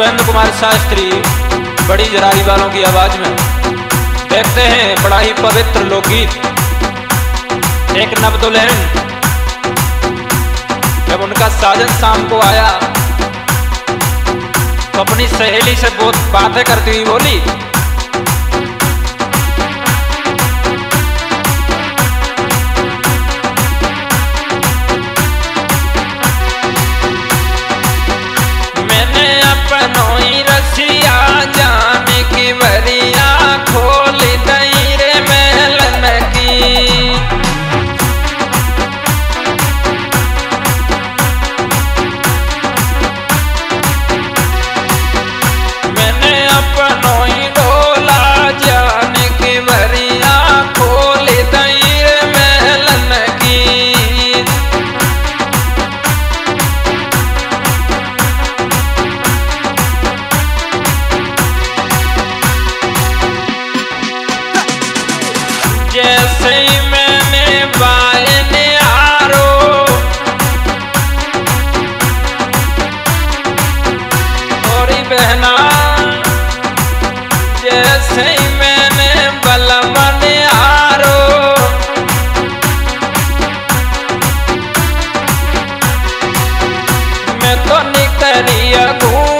पुष्पेंद्र कुमार शास्त्री, बड़ी जराई वालों की आवाज़ में। देखते हैं बड़ा ही पवित्र लोकगीत। एक नव दुल्हन जब उनका साजन शाम को आया तो अपनी सहेली से बहुत बातें करती हुई बोली चंद्रमासी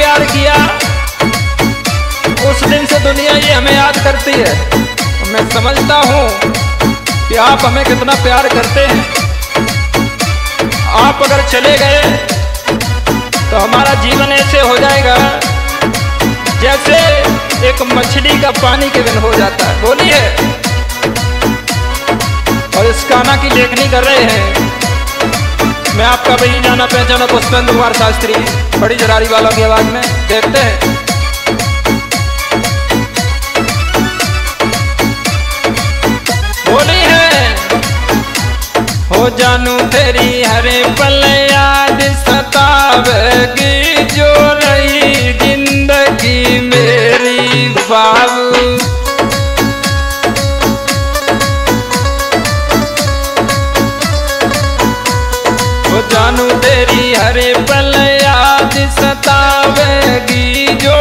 प्यार किया, उस दिन से दुनिया ये हमें याद करती है। मैं समझता हूँ कि आप हमें कितना प्यार करते हैं। आप अगर चले गए तो हमारा जीवन ऐसे हो जाएगा, जैसे एक मछली का पानी के बिन हो जाता है। बोलिए। और इस गाना की लेखनी कर रहे हैं। मैं आपका भाई जाना पहचाना पुष्पेंद्र कुमार शास्त्री, बड़ी जरारी वालों की आवाज़ में देखते हैं। बोली है, हो जानू तेरी हरे पल याद सतावेगी जो रही तेरी हरे पल याद सतावेगी जो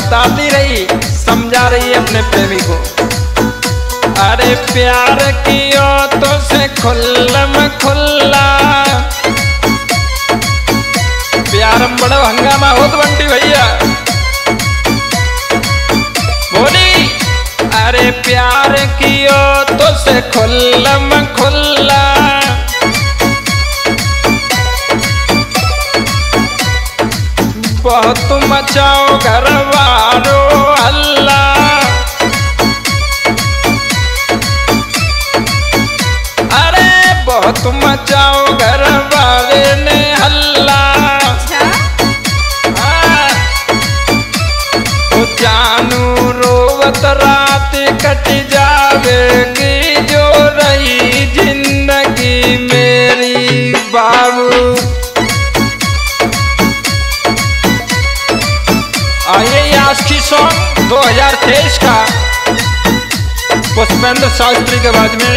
बताती रही, समझा रही अपने प्रेमी को। अरे प्यार कियो तो से खुल्लम खुल्ला। प्यार बड़ा हंगामा हो तो बंटी भैया। बोली, अरे प्यार कियो तो से खुल्लम बहुत मचाओ घर वालो अल्लाह। अरे बहुत मचाओ घर वाले ने हल्ला हाँ। जानू रोवत रात कट जावेगी जो रही ज़िंदगी मेरी बाबू। सॉन्ग 2023 का पुष्पेंद्र शास्त्री के बाद में,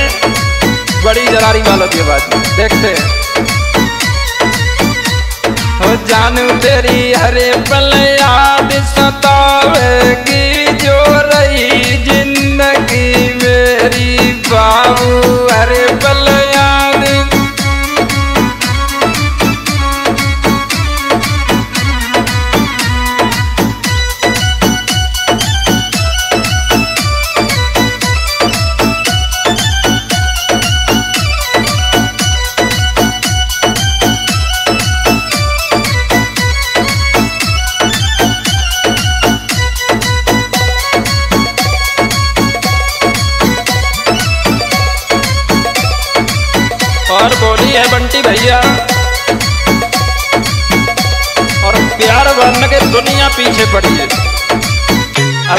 बड़ी जरारी वालों के बाद में। देखते हैं। हो जानू तेरी हरे पल याद सतावेगी जो रही ज़िंदगी मेरी बाबू हरे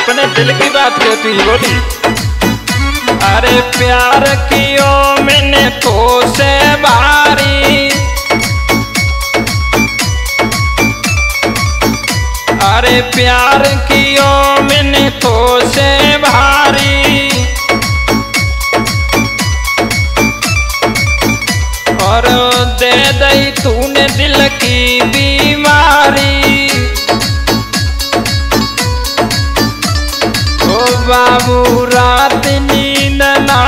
अपने दिल की बात कहती बोली। अरे प्यार कियो मैंने तो से भारी अरे प्यार कियो मैंने तो से भारी। और दे दई तूने दिल की बीमारी। बाबू रात नींद ना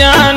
करूँ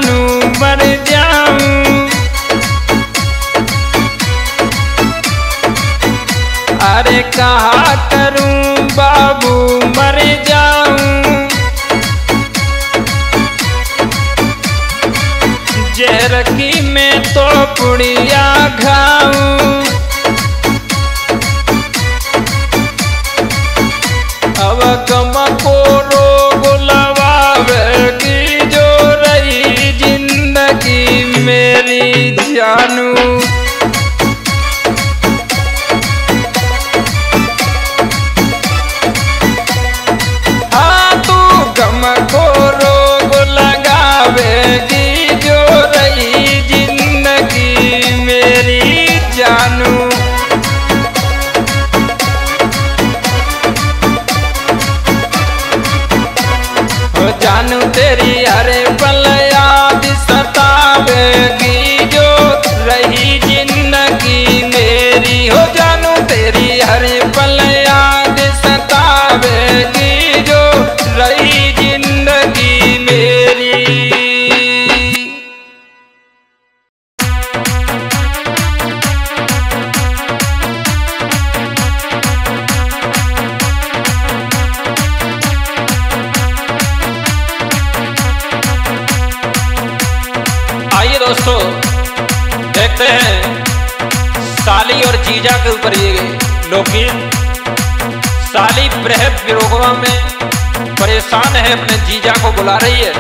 परेशान है अपने जीजा को बुला रही है।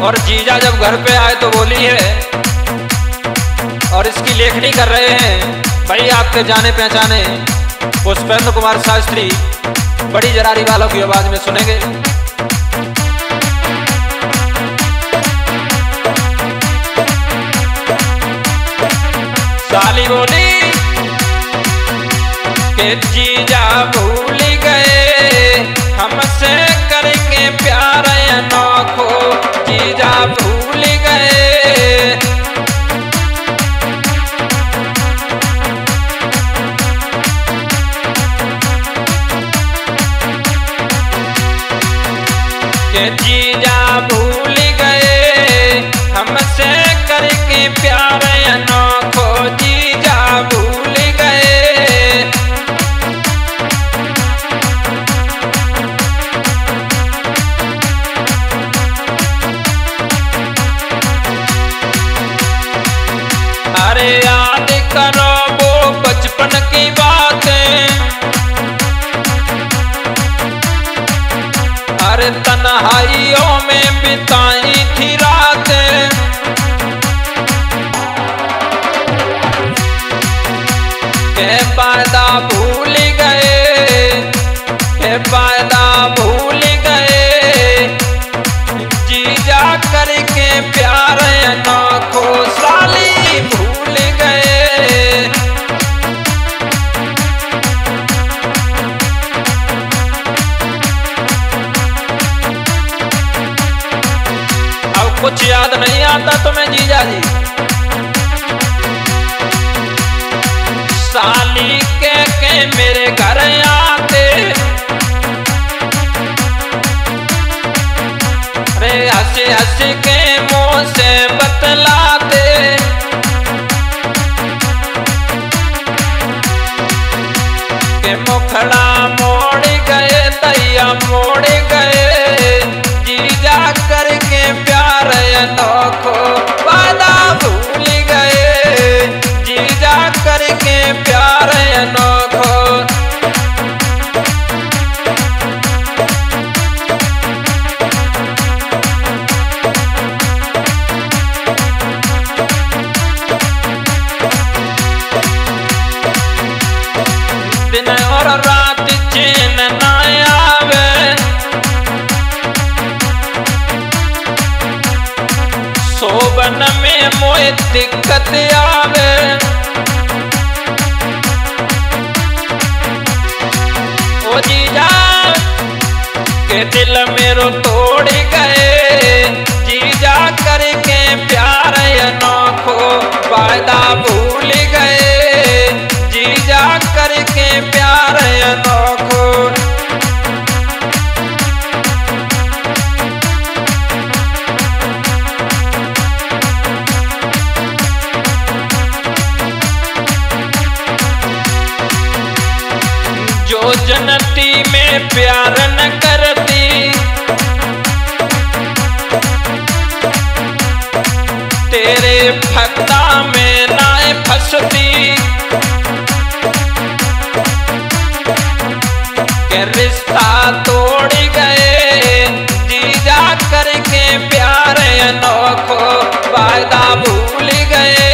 और जीजा जब घर पे आए तो बोली है, और इसकी लेखनी कर रहे हैं, भाई आपके जाने पहचाने पुष्पेंद्र कुमार शास्त्री, बड़ी जरारी वालों की आवाज़ में सुनेंगे। साली बोली के जीजा भूल गए हमसे करके प्यार अनोखो जीजा भूल गए। के जीजा भूल गए। हमसे करके प्यार अरे याद करो वो बचपन की बातें। अरे तन्हाइयों में बिताई थी रातें। के भूल गए, के आता तुम्हें जीजा जी। साली के के मेरे घर आते। अरे हँसी हँसी के मुँह से बतलाते। सोबन में मोए दिक्कत आवे। ओ जीजा, के दिल मेरो तोड़ गए। जीजा करके प्यार अनोखो वायदा भूल गए। जीजा करके प्यार अनोखो जनती में प्यार न करती। तेरे फत्ता में ना फंसती। रिश्ता तोड़ गए, जीजा करके प्यार अनोखो वायदा भूल गए।